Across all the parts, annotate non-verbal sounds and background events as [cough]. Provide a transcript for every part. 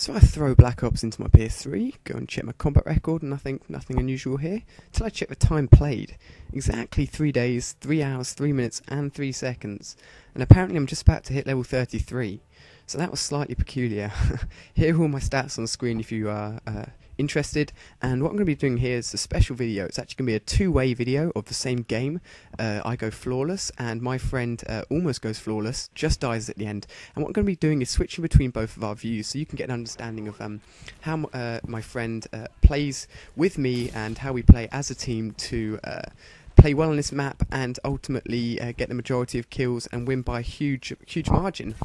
So I throw Black Ops into my PS3, go and check my combat record, nothing nothing unusual here, till I check the time played. Exactly three days, three hours, three minutes, and three seconds. And apparently I'm just about to hit level 33. So that was slightly peculiar. [laughs] here are all my stats on the screen if you are uh, interested. And what I'm going to be doing here is a special video. It's actually going to be a two-way video of the same game. Uh, I go flawless, and my friend uh, almost goes flawless, just dies at the end. And what I'm going to be doing is switching between both of our views, so you can get an understanding of um, how uh, my friend uh, plays with me and how we play as a team to uh, play well on this map and ultimately uh, get the majority of kills and win by a huge huge margin.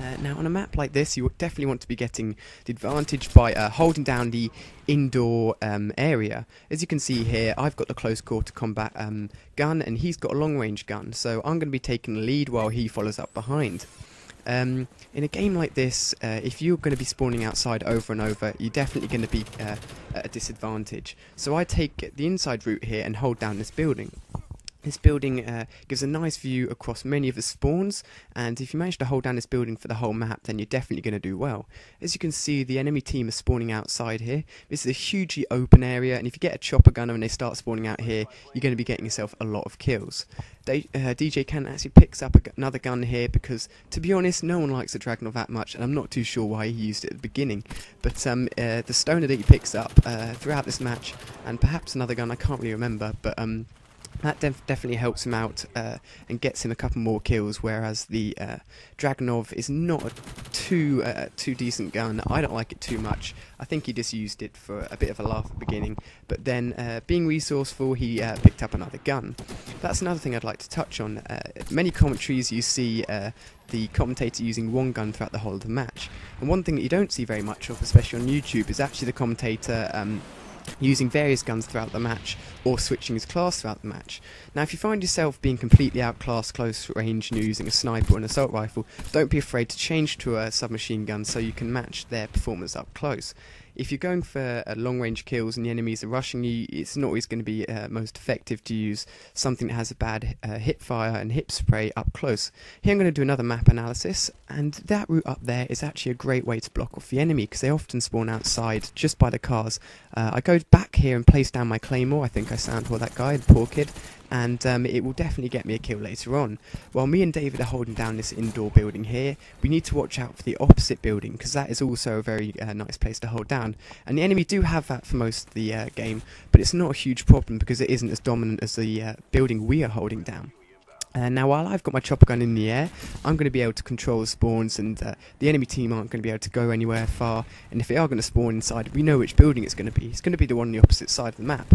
Uh, now, on a map like this, you definitely want to be getting the advantage by uh, holding down the indoor um, area. As you can see here, I've got the close quarter combat um, gun, and he's got a long range gun, so I'm going to be taking the lead while he follows up behind. Um, in a game like this, uh, if you're going to be spawning outside over and over, you're definitely going to be uh, at a disadvantage. So I take the inside route here and hold down this building. This building uh, gives a nice view across many of the spawns, and if you manage to hold down this building for the whole map, then you're definitely going to do well. As you can see, the enemy team is spawning outside here. This is a hugely open area, and if you get a chopper gunner and they start spawning out here, you're going to be getting yourself a lot of kills. They, uh, DJ Can actually picks up another gun here because, to be honest, no one likes the Dragunov that much, and I'm not too sure why he used it at the beginning. But um, uh, the stoner that he picks up uh, throughout this match, and perhaps another gun, I can't really remember, but um, that def definitely helps him out uh, and gets him a couple more kills. Whereas the uh, Dragunov is not a too uh, too decent gun. I don't like it too much. I think he just used it for a bit of a laugh at the beginning. But then, uh, being resourceful, he uh, picked up another gun. That's another thing I'd like to touch on. Uh, many commentaries you see the commentator using one gun throughout the whole of the match. And one thing that you don't see very much of, especially on YouTube, is actually the commentator. Um, using various guns throughout the match or switching his class throughout the match. Now if you find yourself being completely outclassed close range and you're using a sniper or an assault rifle, don't be afraid to change to a submachine gun so you can match their performance up close if you're going for uh, long range kills and the enemies are rushing you, it's not always going to be uh, most effective to use something that has a bad uh, hip fire and hip spray up close. Here I'm going to do another map analysis, and that route up there is actually a great way to block off the enemy because they often spawn outside just by the cars. Uh, I go back here and place down my claymore. I think I sound for that guy, the poor kid, and um, it will definitely get me a kill later on. While me and David are holding down this indoor building here, we need to watch out for the opposite building because that is also a very uh, nice place to hold down. And the enemy do have that for most of the uh, game, but it's not a huge problem because it isn't as dominant as the uh, building we are holding down. Uh, now, while I've got my chopper gun in the air, I'm going to be able to control the spawns, and uh, the enemy team aren't going to be able to go anywhere far. And if they are going to spawn inside, we know which building it's going to be. It's going to be the one on the opposite side of the map.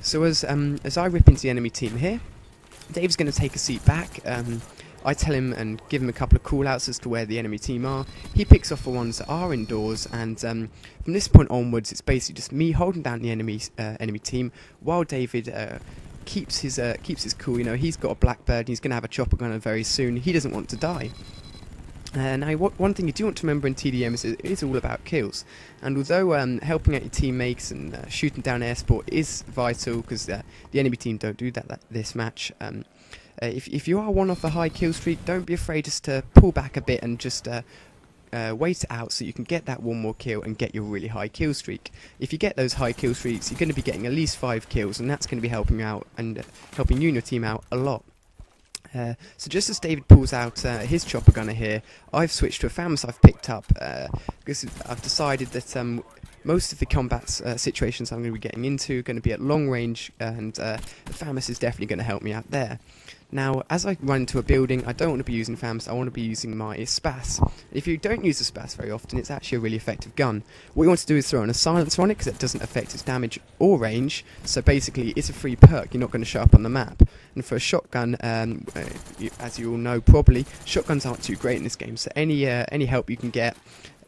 So as um, as I rip into the enemy team here, Dave's going to take a seat back. Um, I tell him and give him a couple of call-outs as to where the enemy team are. He picks off the ones that are indoors, and um, from this point onwards, it's basically just me holding down the enemy uh, enemy team while David uh, keeps his uh, keeps his cool. You know, he's got a blackbird. and He's going to have a chopper gunner very soon. He doesn't want to die. Uh, now, one thing you do want to remember in TDM is it is all about kills. And although um, helping out your teammates and uh, shooting down air support is vital, because uh, the enemy team don't do that, that this match, um, uh, if, if you are one off a high kill streak, don't be afraid just to pull back a bit and just uh, wait it out so you can get that one more kill and get your really high kill streak. If you get those high kill streaks, you're going to be getting at least five kills, and that's going to be helping out and uh, helping you and your team out a lot. Uh, so just as David pulls out uh, his chopper gunner here, I've switched to a FAMAS I've picked up uh, because I've decided that um, most of the combat uh, situations I'm going to be getting into are going to be at long range, and uh, the FAMAS is definitely going to help me out there. Now, as I run into a building, I don't want to be using FAMAS, I want to be using my SPAS. If you don't use the SPAS very often, it's actually a really effective gun. What you want to do is throw in a silencer on it, because it doesn't affect its damage or range, so basically it's a free perk, you're not going to show up on the map. And for a shotgun, um, uh, as you all know probably, shotguns aren't too great in this game, so any, uh, any help you can get,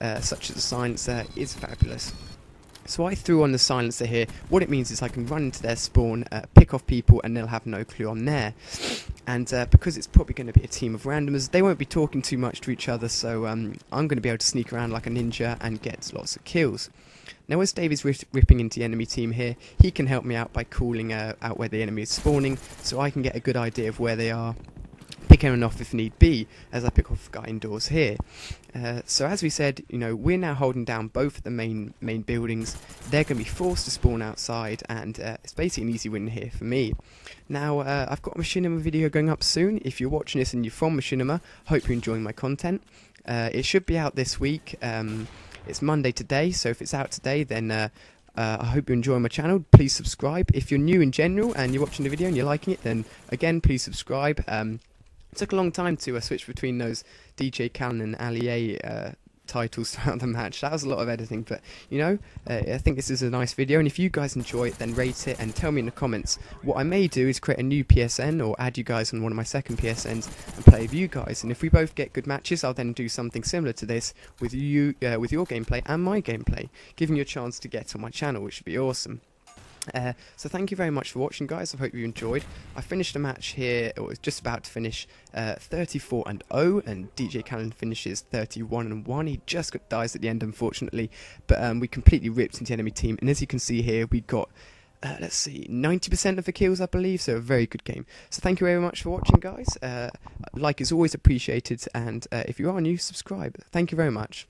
uh, such as a silencer, is fabulous. So I threw on the silencer here. What it means is I can run into their spawn, uh, pick off people, and they'll have no clue I'm there. And uh, because it's probably going to be a team of randomers, they won't be talking too much to each other, so um, I'm going to be able to sneak around like a ninja and get lots of kills. Now as Dave is ripping into the enemy team here, he can help me out by calling uh, out where the enemy is spawning, so I can get a good idea of where they are pick anyone off if need be, as I pick off guy indoors here. Uh, so as we said, you know, we're now holding down both of the main main buildings. They're going to be forced to spawn outside, and uh, it's basically an easy win here for me. Now, uh, I've got a Machinima video going up soon. If you're watching this and you're from Machinima, hope you're enjoying my content. Uh, it should be out this week. Um, it's Monday today, so if it's out today, then uh, uh, I hope you're enjoying my channel. Please subscribe. If you're new in general and you're watching the video and you're liking it, then again, please subscribe. Um, it took a long time to uh, switch between those DJ Khaled and Ali uh, titles [laughs] throughout the match. That was a lot of editing, but you know, uh, I think this is a nice video. And if you guys enjoy it, then rate it and tell me in the comments. What I may do is create a new PSN or add you guys on one of my second PSNs and play with you guys. And if we both get good matches, I'll then do something similar to this with you, uh, with your gameplay and my gameplay, giving you a chance to get on my channel, which would be awesome. Uh, so thank you very much for watching guys, I hope you enjoyed. I finished a match here, it was just about to finish uh, 34 and 0 and DJ Cannon finishes 31 and 1. He just got dies at the end unfortunately, but um, we completely ripped into the enemy team and as you can see here we got uh, let's see, 90% of the kills, I believe, so a very good game. So thank you very much for watching, guys. Uh, like is always appreciated, and uh, if you are new, subscribe. Thank you very much.